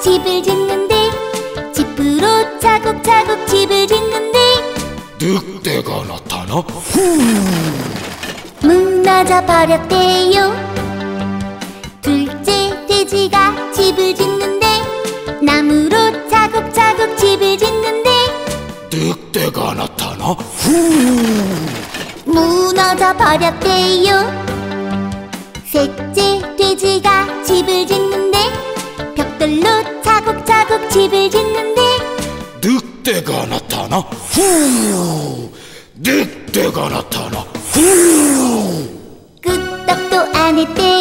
집을 짓는데? 집으로 차곡차곡 집을 짓는데? 늑대가 나타나? 무너져 버렸대요. 둘째 돼지가 집을 짓는데? 나무로 차곡차곡 집을 짓는데? 늑대가 나타나? 무너져 버렸대요. 셋째 돼지가 집 집을 짓는데 늑대가 나타나? 늑대가 나타나? 끄떡도 안 했대요